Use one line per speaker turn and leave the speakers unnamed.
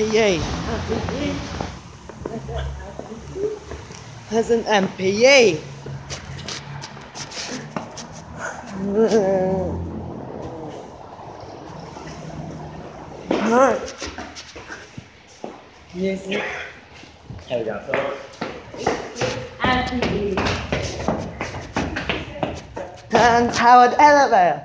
MPA. There's an MPA. Music
theo dõi tôi
and powered elevator.